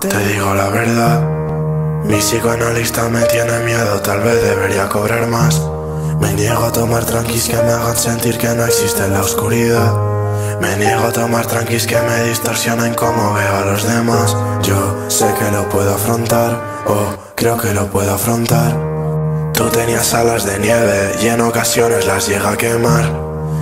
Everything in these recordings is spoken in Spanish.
Te digo la verdad, mi psicoanalista me tiene miedo, tal vez debería cobrar más. Me niego a tomar tranquis que me hagan sentir que no existe la oscuridad. Me niego a tomar tranquis que me distorsionen como veo a los demás. Yo sé que lo puedo afrontar, o creo que lo puedo afrontar. Tú tenías alas de nieve y en ocasiones las llega a quemar.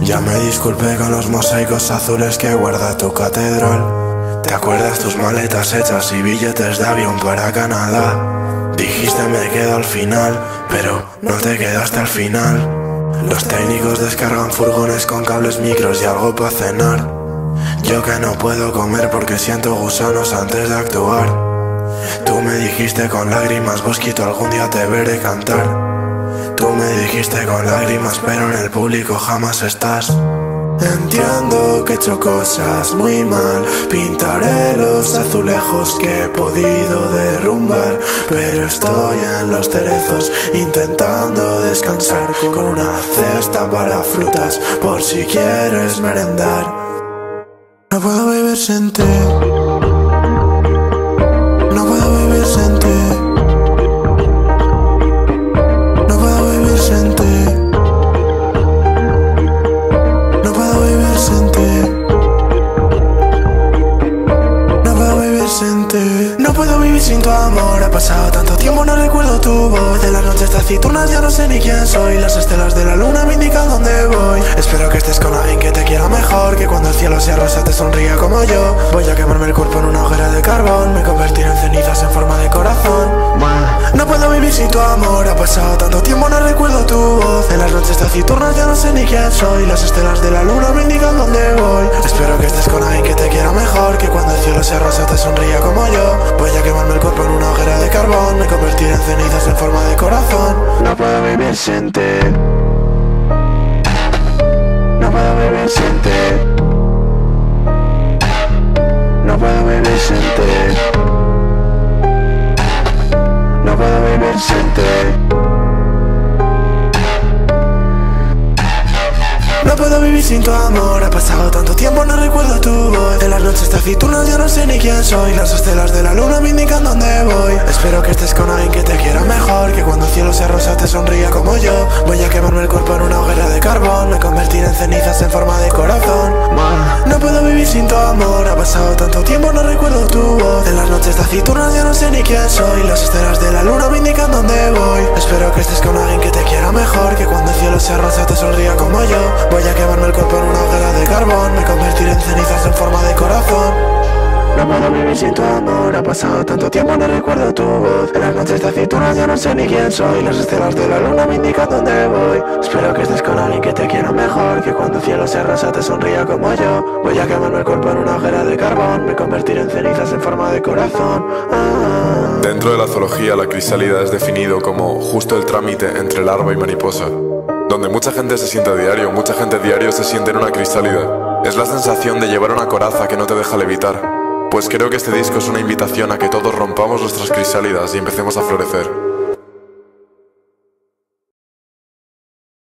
Ya me disculpé con los mosaicos azules que guarda tu catedral. ¿Te acuerdas tus maletas hechas y billetes de avión para Canadá? Dijiste me quedo al final, pero no te quedaste al final. Los técnicos descargan furgones con cables micros y algo para cenar. Yo que no puedo comer porque siento gusanos antes de actuar. Tú me dijiste con lágrimas, Bosquito, algún día te veré cantar. Tú me dijiste con lágrimas, pero en el público jamás estás. Entiendo que he hecho cosas muy mal, pintaré los azulejos que he podido derrumbar, pero estoy en los cerezos intentando descansar con una cesta para frutas por si quieres merendar. No puedo vivir sin pasado tanto tiempo, no recuerdo tu voz. De las noches taciturnas ya no sé ni quién soy. Las estelas de la luna me indican dónde voy. Espero que estés con alguien que te quiera mejor. Que cuando el cielo sea rosa te sonría como yo. Voy a quemarme el cuerpo en una hoguera de carbón. Me convertiré en cenizas en forma de corazón. No puedo vivir sin tu amor. Ha pasado tanto tiempo, no recuerdo tu voz. En las noches taciturnas ya no sé ni quién soy. Las estelas de la luna me indican dónde voy. Espero que estés con alguien que te quiera mejor. Que cuando el cielo sea rosa te sonría como yo. Voy a quemarme puedo puedo vivir sin tu amor, ha pasado tanto tiempo, no recuerdo tu voz. De las noches taciturnas ya no sé ni quién soy. Las estelas de la luna me indican dónde voy. Espero que estés con alguien que te quiera mejor. Que cuando el cielo sea rosa te sonría como yo. Voy a quemarme el cuerpo en una hoguera de carbón. Me convertiré en cenizas en forma de corazón. No puedo vivir sin tu amor, ha pasado tanto tiempo, no recuerdo tu voz. De las noches taciturnas ya no sé ni quién soy. Las estelas de la luna me indican dónde voy. Espero que estés con alguien que te quiera. Sea rosa te sonría como yo. Voy a quemarme el cuerpo en una hoguera de carbón. Me convertiré en cenizas en forma de corazón. No puedo vivir sin tu amor, ha pasado tanto tiempo, no recuerdo tu voz. En las noches taciturnas ya no sé ni quién soy. Las estelas de la luna me indican dónde voy. Espero que estés con alguien que te quiera mejor. Que cuando el cielo sea rosa te sonría como yo. Voy a quemarme el cuerpo en una hoguera de carbón. Me convertiré en cenizas en forma de corazón. Ah. Dentro de la zoología, la crisálida es definido como justo el trámite entre larva y mariposa. Donde mucha gente se siente diario, mucha gente diario se siente en una crisálida. Es la sensación de llevar una coraza que no te deja levitar. Pues creo que este disco es una invitación a que todos rompamos nuestras crisálidas y empecemos a florecer.